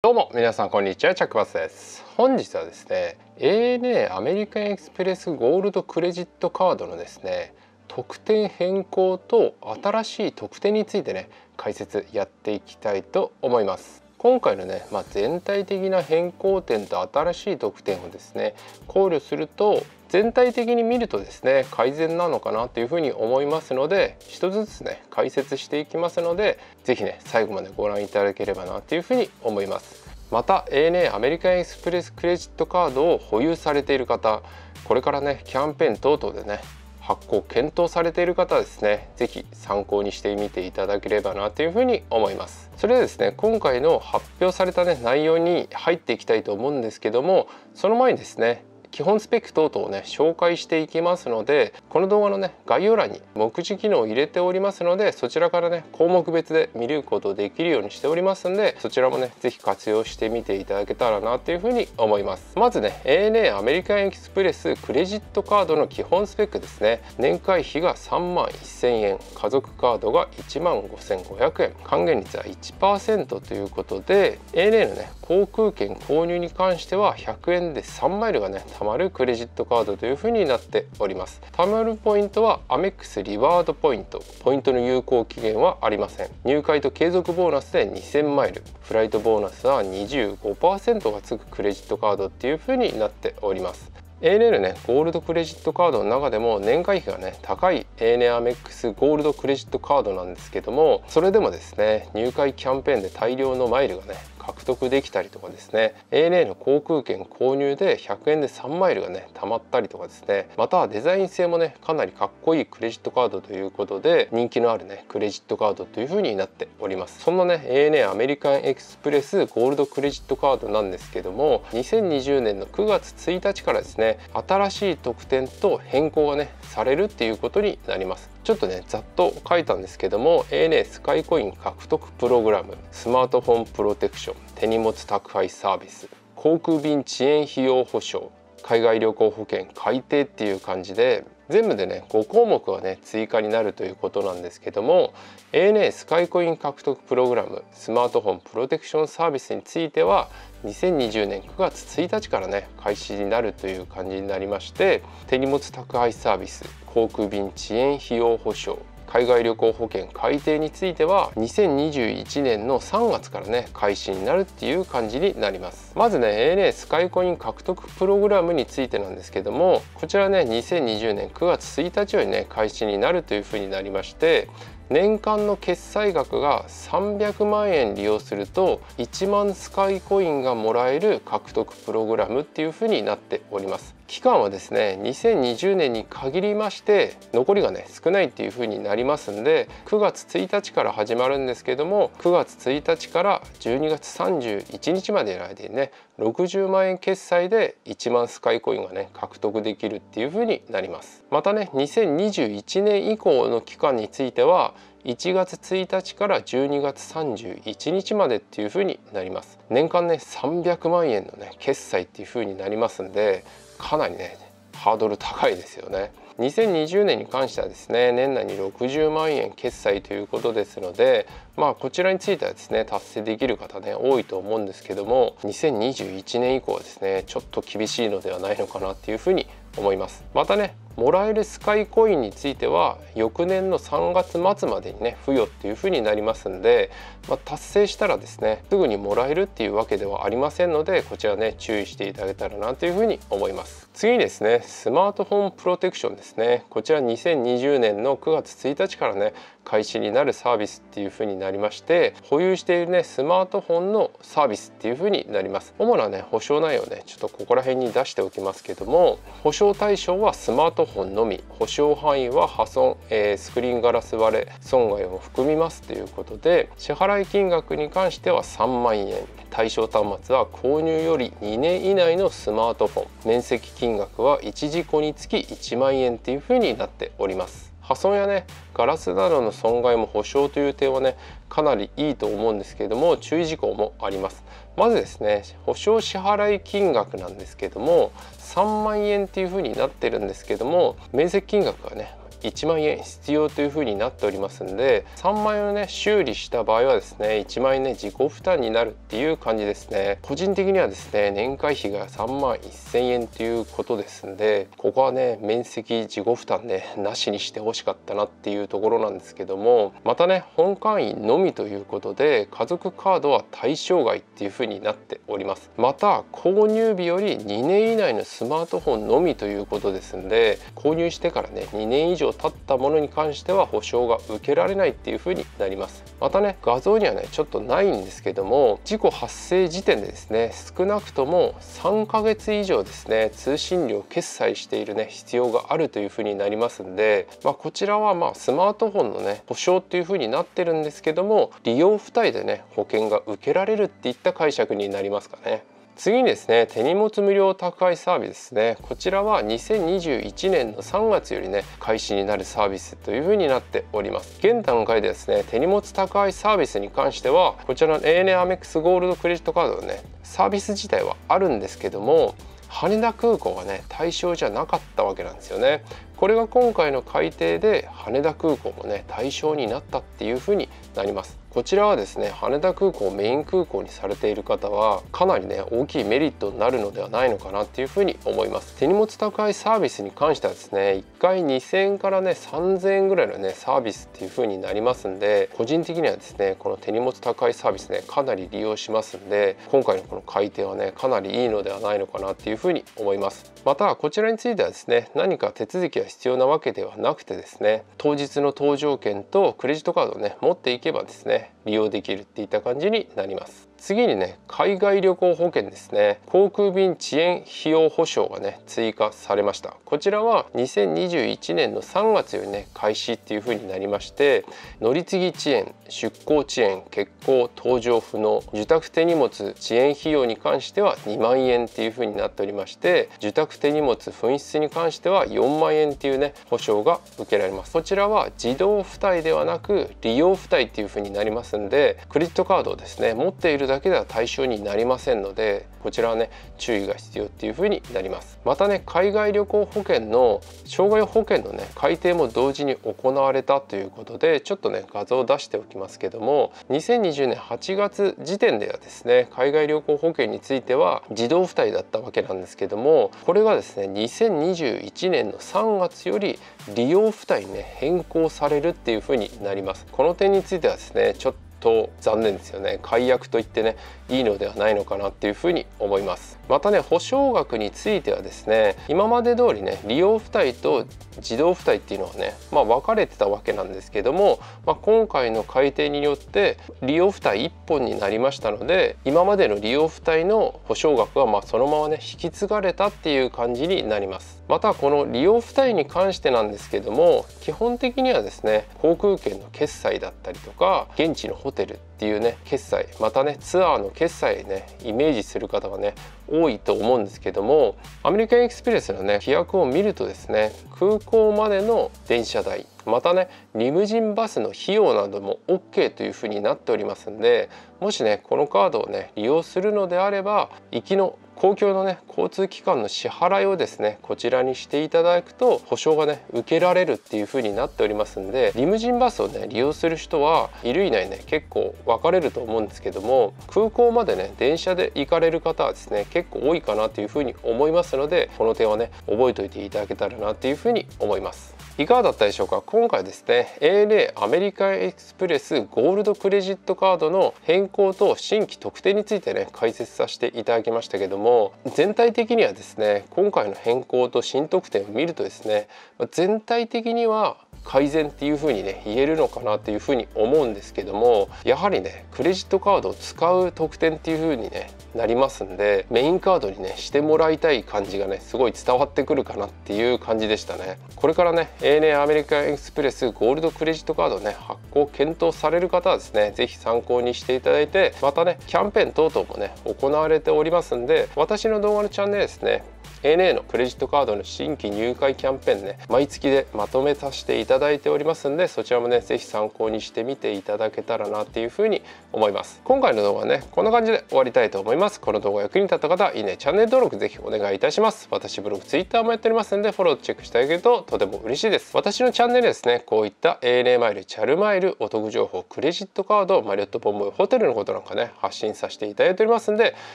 どうも皆さんこんにちは。チャックバスです。本日はですね ANA アメリカンエクスプレスゴールドクレジットカードのですね特典変更と新しい特典についてね解説やっていきたいと思います。今回のね、まあ、全体的な変更点と新しい特典をですね考慮すると全体的に見るとですね改善なのかなというふうに思いますので一つずつね解説していきますので是非ね最後までご覧いただければなというふうに思います。また ANA アメリカンエクスプレスクレジットカードを保有されている方これからねキャンペーン等々でね発行検討されている方はですね是非参考にしてみていただければなというふうに思います。それでですね今回の発表されたね内容に入っていきたいと思うんですけどもその前にですね基本スペック等々をね紹介していきますのでこの動画のね概要欄に目次機能を入れておりますのでそちらからね項目別で見ることできるようにしておりますんでそちらもね是非活用してみていただけたらなというふうに思います。まずね ANA アメリカンエキスプレスクレジットカードの基本スペックですね。年会費が3万1000円家族カードが1万5500円。還元率は1%ということで ANA のね航空券購入に関しては100円で3マイルがね貯まるクレジットカードというふうになっております。貯まるポイントはアメックスリワードポイント。ポイントの有効期限はありません。入会と継続ボーナスで2000マイル。フライトボーナスは25%がつくクレジットカードっていうふうになっております。ANA ねゴールドクレジットカードの中でも年会費がね高い ANA アメックスゴールドクレジットカードなんですけどもそれでもですね入会キャンペーンで大量のマイルがね獲得できたりとかですね。ANA の航空券購入で100円で3マイルがね貯まったりとかですね。またはデザイン性もねかなりかっこいいクレジットカードということで人気のあるねクレジットカードという風になっております。そんなね ANA アメリカンエクスプレスゴールドクレジットカードなんですけども2020年の9月1日からですね新しい特典と変更がねされるっていうことになります。ちょっとねざっと書いたんですけども ANA スカイコイン獲得プログラムスマートフォンプロテクション手荷物宅配サービス航空便遅延費用保証海外旅行保険改定っていう感じで全部でね5項目はね追加になるということなんですけども ANA スカイコイン獲得プログラムスマートフォンプロテクションサービスについては2020年9月1日からね開始になるという感じになりまして手荷物宅配サービス航空便遅延費用保証海外旅行保険改定については2021年の3月からね開始になるっていう感じになります。まずね ANA スカイコイン獲得プログラムについてなんですけどもこちらね2020年9月1日よりね開始になるというふうになりまして年間の決済額が300万円利用すると1万スカイコインがもらえる獲得プログラムっていうふうになっております。期間はですね2020年に限りまして残りがね少ないっていう風になりますんで9月1日から始まるんですけども9月1日から12月31日までの間にね60万円決済で1万スカイコインがね獲得できるっていう風になります。またね2021年以降の期間については1月1日から12月31日までっていう風になります。年間ね300万円のね決済っていう風になりますんでかなりねハードル高いですよね。2020年に関してはですね年内に60万円決済ということですのでまあこちらについてはですね達成できる方ね多いと思うんですけども2021年以降はですねちょっと厳しいのではないのかなっていうふうに思います。またねもらえるスカイコインについては翌年の3月末までにね付与っていうふうになりますんで、まあ、達成したらですねすぐにもらえるっていうわけではありませんのでこちらね注意していただけたらなというふうに思います。次にですねスマートフォンプロテクションですね。こちら2020年の9月1日からね開始になるサービスっていう風になりまして保有しているねスマートフォンのサービスっていう風になります。主なね保証内容ねちょっとここら辺に出しておきますけども保証対象はスマートフォンのみ。保証範囲は破損、えー、スクリーンガラス割れ損害を含みますということで支払い金額に関しては3万円。対象端末は購入より2年以内のスマートフォン。面積金額は1事故につき1万円っていう風になっております。破損やねガラスなどの損害も補償という点はねかなりいいと思うんですけれども注意事項もあります。まずですね保証支払い金額なんですけども3万円っていうふうになってるんですけども面積金額がね1万円必要というふうになっておりますんで3万円をね修理した場合はですね1万円ね自己負担になるっていう感じですね。個人的にはですね年会費が3万1000円ということですんでここはね面積自己負担ねなしにしてほしかったなっていうところなんですけどもまたね本会員のみということで家族カードは対象外っていうふうになっております。また購入日より2年以内のスマートフォンのみということですんで購入してからね2年以上経ったものに関しては保証が受けられないっていうふうになりますまたね画像にはねちょっとないんですけども事故発生時点でですね少なくとも3ヶ月以上ですね通信料決済しているね必要があるというふうになりますんで、まあ、こちらはまあスマートフォンのね保証っていうふうになってるんですけども利用付帯でね保険が受けられるっていった解釈になりますかね。次にですね手荷物無料宅配サービスですね。こちらは2021年の3月よりね開始になるサービスというふうになっております。現段階でですね手荷物宅配サービスに関してはこちらの ANA アメックスゴールドクレジットカードのねサービス自体はあるんですけども羽田空港がね対象じゃなかったわけなんですよね。これが今回の改定で羽田空港もね対象になったっていうふうになります。こちらはですね羽田空港メイン空港にされている方はかなりね大きいメリットになるのではないのかなっていうふうに思います。手荷物宅配サービスに関してはですね1回2000円からね3000円ぐらいのねサービスっていうふうになりますんで個人的にはですねこの手荷物宅配サービスねかなり利用しますんで今回のこの改定はねかなりいいのではないのかなっていうふうに思います。またこちらについてはですね何か手続きは必要なわけではなくてですね当日の搭乗券とクレジットカードをね持っていけばですね利用できるっていった感じになります。次にね海外旅行保険ですね。航空便遅延費用保証がね追加されました。こちらは2021年の3月よりね開始っていう風になりまして乗り継ぎ遅延出航遅延欠航搭乗不能受託手荷物遅延費用に関しては2万円っていう風になっておりまして受託手荷物紛失に関しては4万円っていうね保証が受けられます。こちらは自動付帯ではなく利用付帯っていう風になりますんでクレジットカードをですね持っているだけでは対象になりませんのでこちらはね注意が必要っていう風になります。またね海外旅行保険の障害保険のね改定も同時に行われたということでちょっとね画像を出しておきますけども2020年8月時点ではですね海外旅行保険については自動付帯だったわけなんですけどもこれがですね2021年の3月より利用付帯にね変更されるっていう風になります。この点についてはですねちょっとと残念ですよね。解約と言ってねいいのではないのかなっていうふうに思います。またね保証額についてはですね今まで通りね利用付帯と自動付帯っていうのはねまあ分かれてたわけなんですけども、まあ、今回の改定によって利用付帯1本になりましたので今までの利用付帯の保証額はまそのままね引き継がれたっていう感じになります。またこの利用付帯に関してなんですけども基本的にはですね航空券の決済だったりとか現地のホテルっていうね決済またねツアーの決済ねイメージする方がね多いと思うんですけどもアメリカンエクスプレスのね規約を見るとですね空港までの電車代またねリムジンバスの費用なども OK というふうになっておりますんでもしねこのカードをね利用するのであれば行きの公共のね交通機関の支払いをですねこちらにしていただくと保証がね受けられるっていう風になっておりますんでリムジンバスをね利用する人は衣類内ね結構分かれると思うんですけども空港までね電車で行かれる方はですね結構多いかなという風に思いますのでこの点はね覚えておいていただけたらなっていう風に思います。いかがだったでしょうか？今回ですね ANA アメリカンエクスプレスゴールドクレジットカードの変更と新規特典についてね解説させていただきましたけども全体的にはですね今回の変更と新特典を見るとですね全体的には改善っていう風にね言えるのかなっていう風に思うんですけどもやはりねクレジットカードを使う特典っていう風にねなりますんでメインカードにねしてもらいたい感じがねすごい伝わってくるかなっていう感じでしたね。これからね ANA アメリカンエクスプレスゴールドクレジットカードね発行検討される方はですね是非参考にしていただいてまたねキャンペーン等々もね行われておりますんで私の動画のチャンネルですね ANA のクレジットカードの新規入会キャンペーンね毎月でまとめさせていただいておりますんでそちらもね是非参考にしてみていただけたらなっていうふうに思います。今回の動画はねこんな感じで終わりたいと思います。この動画役に立った方いいね。チャンネル登録ぜひお願いいたします。私ブログ Twitter もやっておりますんでフォローチェックしてあげるととても嬉しいです。私のチャンネルですねこういった ANA マイルチャルマイルお得情報クレジットカードマリオットポンボイホテルのことなんかね発信させていただいておりますんで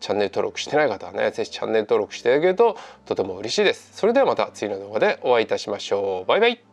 チャンネル登録してない方はね是非チャンネル登録してあげるととても嬉しいです。それではまた次の動画でお会いいたしましょう。バイバイ。